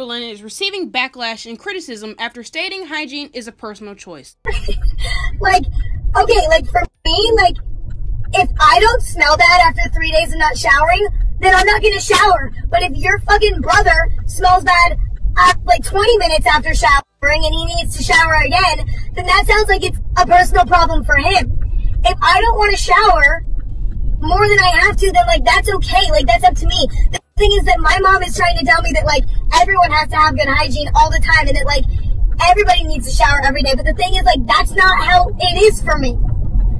Chamberlain is receiving backlash and criticism after stating hygiene is a personal choice. like, okay, like for me, like, if I don't smell bad after three days of not showering, then I'm not gonna shower. But if your fucking brother smells bad at like 20 minutes after showering and he needs to shower again, then that sounds like it's a personal problem for him. If I don't want to shower more than I have to, then like that's okay. Like that's up to me. The thing is that my mom is trying to tell me that like everyone has to have good hygiene all the time and it like everybody needs to shower every day. But the thing is like that's not how it is for me.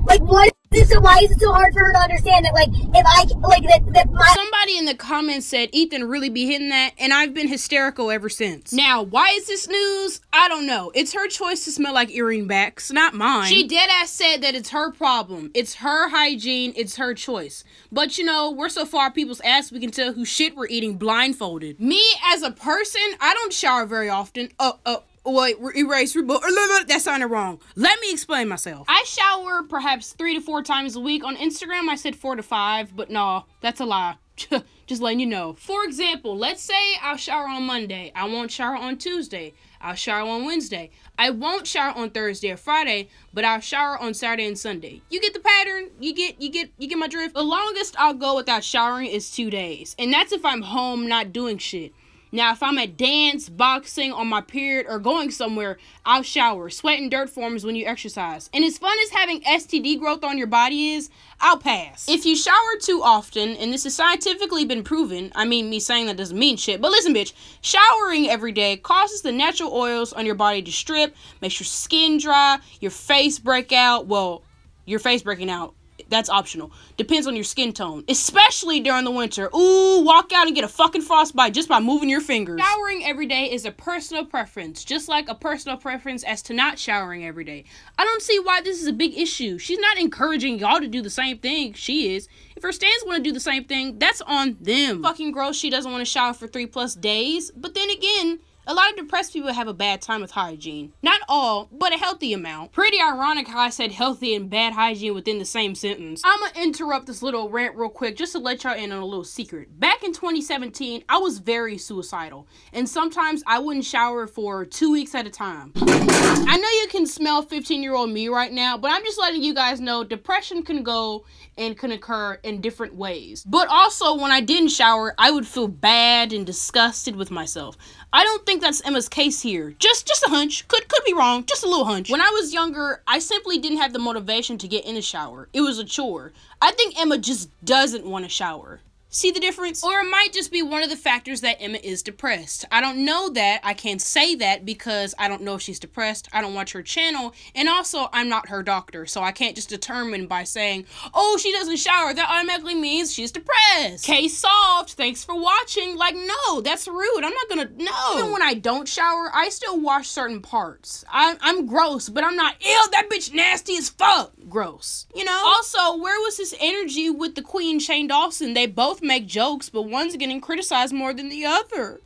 Like what this why is it so hard for her to understand that like if I like that that my Somebody in the comments said Ethan really be hitting that, and I've been hysterical ever since. Now, why is this news? I don't know. It's her choice to smell like earring backs, not mine. She dead ass said that it's her problem. It's her hygiene. It's her choice. But you know, we're so far people's ass we can tell who shit we're eating blindfolded. Me as a person, I don't shower very often. Oh, oh, wait, erase, reboot. That sounded wrong. Let me explain myself. I shower perhaps three to four times a week. On Instagram, I said four to five, but no, that's a lie. Just letting you know. For example, let's say I'll shower on Monday. I won't shower on Tuesday. I'll shower on Wednesday. I won't shower on Thursday or Friday, but I'll shower on Saturday and Sunday. You get the pattern? You get you get you get my drift? The longest I'll go without showering is 2 days. And that's if I'm home not doing shit. Now, if I'm at dance, boxing, on my period, or going somewhere, I'll shower. Sweat and dirt forms when you exercise. And as fun as having STD growth on your body is, I'll pass. If you shower too often, and this has scientifically been proven, I mean, me saying that doesn't mean shit, but listen, bitch, showering every day causes the natural oils on your body to strip, makes your skin dry, your face break out. Well, your face breaking out that's optional. Depends on your skin tone, especially during the winter. Ooh, walk out and get a fucking frostbite just by moving your fingers. Showering every day is a personal preference, just like a personal preference as to not showering every day. I don't see why this is a big issue. She's not encouraging y'all to do the same thing. She is. If her stands want to do the same thing, that's on them. Fucking gross. She doesn't want to shower for three plus days. But then again, a lot of depressed people have a bad time with hygiene. Not all, but a healthy amount. Pretty ironic how I said healthy and bad hygiene within the same sentence. I'ma interrupt this little rant real quick just to let y'all in on a little secret. Back in 2017, I was very suicidal, and sometimes I wouldn't shower for two weeks at a time. I know you can smell 15 year old me right now, but I'm just letting you guys know depression can go and can occur in different ways. But also, when I didn't shower, I would feel bad and disgusted with myself. I don't think that's Emma's case here. Just just a hunch. Could could be wrong. Just a little hunch. When I was younger, I simply didn't have the motivation to get in the shower. It was a chore. I think Emma just doesn't want to shower. See the difference? Or it might just be one of the factors that Emma is depressed. I don't know that. I can't say that because I don't know if she's depressed. I don't watch her channel. And also, I'm not her doctor. So I can't just determine by saying, oh, she doesn't shower. That automatically means she's depressed. Case solved. Thanks for watching. Like, no, that's rude. I'm not gonna, no. Even when I don't shower, I still wash certain parts. I, I'm gross, but I'm not, ew, that bitch nasty as fuck. Gross. You know? Also, where was this energy with the queen, Shane Dawson? They both make jokes, but one's getting criticized more than the other.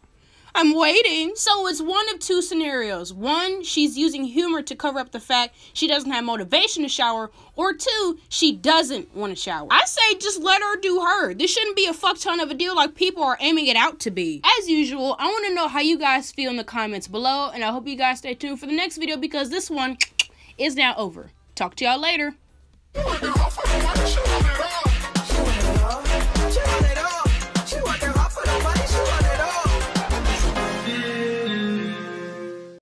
I'm waiting. So it's one of two scenarios. One, she's using humor to cover up the fact she doesn't have motivation to shower, or two, she doesn't want to shower. I say just let her do her. This shouldn't be a fuck ton of a deal like people are aiming it out to be. As usual, I want to know how you guys feel in the comments below, and I hope you guys stay tuned for the next video because this one is now over. Talk to y'all later.